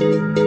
you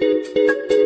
Thank